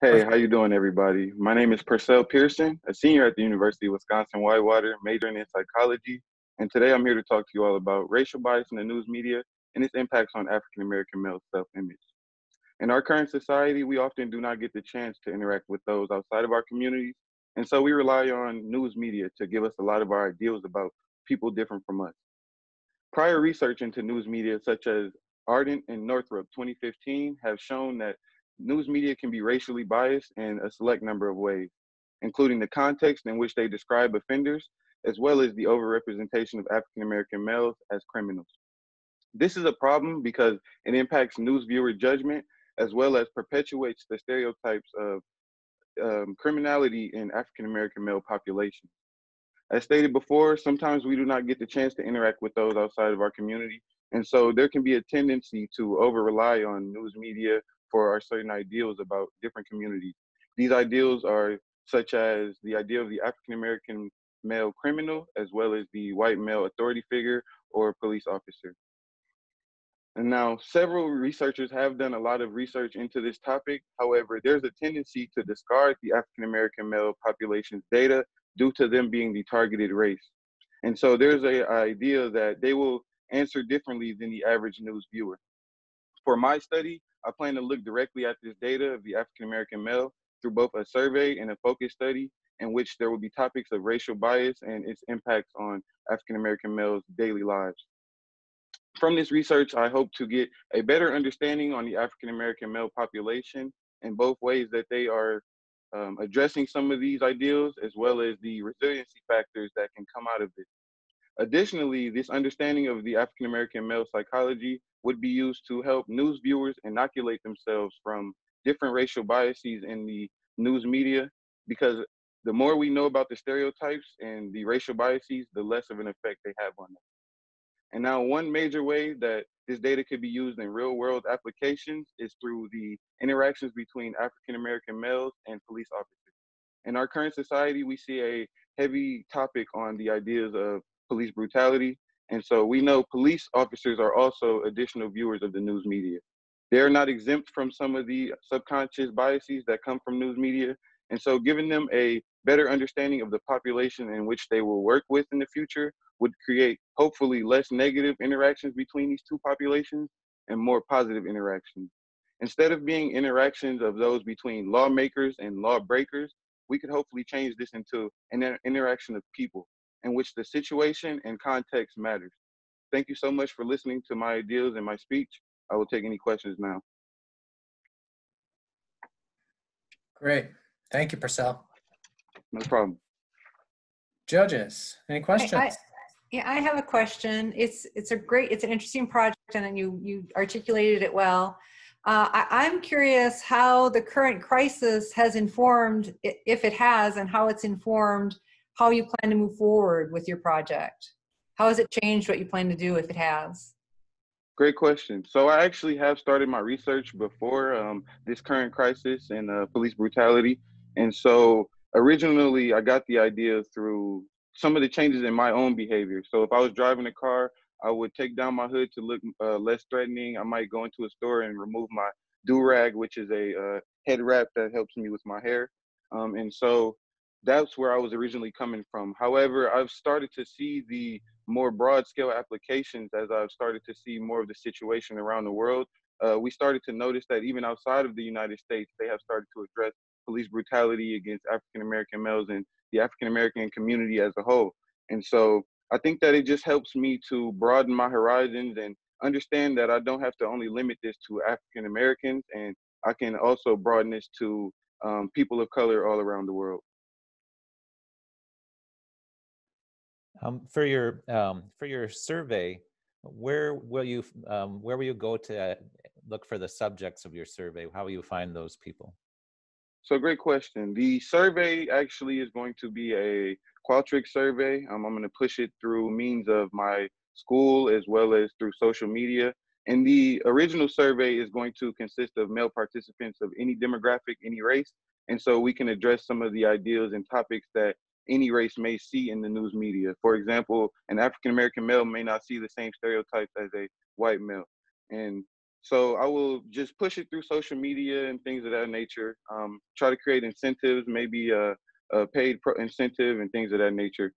Hey, how you doing, everybody? My name is Purcell Pearson, a senior at the University of Wisconsin-Whitewater, majoring in psychology. And today I'm here to talk to you all about racial bias in the news media and its impacts on African-American male self-image. In our current society, we often do not get the chance to interact with those outside of our communities. And so we rely on news media to give us a lot of our ideas about people different from us. Prior research into news media, such as Arendt and Northup 2015, have shown that news media can be racially biased in a select number of ways, including the context in which they describe offenders, as well as the overrepresentation of African American males as criminals. This is a problem because it impacts news viewer judgment as well as perpetuates the stereotypes of um, criminality in African American male populations. As stated before, sometimes we do not get the chance to interact with those outside of our community. And so there can be a tendency to over rely on news media for our certain ideals about different communities. These ideals are such as the idea of the African American male criminal, as well as the white male authority figure or police officer. And now, several researchers have done a lot of research into this topic. However, there's a tendency to discard the African American male population's data due to them being the targeted race. And so there's a idea that they will answer differently than the average news viewer. For my study, I plan to look directly at this data of the African American male through both a survey and a focus study in which there will be topics of racial bias and its impacts on African American males' daily lives. From this research, I hope to get a better understanding on the African American male population in both ways that they are um, addressing some of these ideals as well as the resiliency factors that can come out of it. Additionally, this understanding of the African American male psychology would be used to help news viewers inoculate themselves from different racial biases in the news media because the more we know about the stereotypes and the racial biases, the less of an effect they have on them. And now one major way that this data could be used in real world applications is through the interactions between African American males and police officers. In our current society, we see a heavy topic on the ideas of police brutality. And so we know police officers are also additional viewers of the news media. They're not exempt from some of the subconscious biases that come from news media. And so giving them a better understanding of the population in which they will work with in the future would create hopefully less negative interactions between these two populations and more positive interactions. Instead of being interactions of those between lawmakers and lawbreakers, we could hopefully change this into an interaction of people in which the situation and context matters. Thank you so much for listening to my ideas and my speech. I will take any questions now. Great. Thank you, Purcell. No problem. Judges, any questions? I, I, yeah, I have a question. It's it's a great, it's an interesting project, and you you articulated it well. Uh, I, am curious how the current crisis has informed, if it has, and how it's informed how you plan to move forward with your project. How has it changed what you plan to do if it has? Great question. So I actually have started my research before um, this current crisis and uh, police brutality. And so originally I got the idea through some of the changes in my own behavior. So if I was driving a car, I would take down my hood to look uh, less threatening. I might go into a store and remove my do rag, which is a uh, head wrap that helps me with my hair. Um, and so that's where I was originally coming from. However, I've started to see the more broad scale applications as I've started to see more of the situation around the world. Uh, we started to notice that even outside of the United States, they have started to address police brutality against African American males and the African American community as a whole. And so I think that it just helps me to broaden my horizons and understand that I don't have to only limit this to African Americans, and I can also broaden this to um, people of color all around the world. Um, for your um, for your survey, where will you um, where will you go to look for the subjects of your survey? How will you find those people? So great question. The survey actually is going to be a Qualtrics survey. Um, I'm going to push it through means of my school as well as through social media. And the original survey is going to consist of male participants of any demographic, any race. And so we can address some of the ideas and topics that any race may see in the news media. For example, an African American male may not see the same stereotypes as a white male. And So I will just push it through social media and things of that nature. Um, try to create incentives, maybe a, a paid incentive and things of that nature.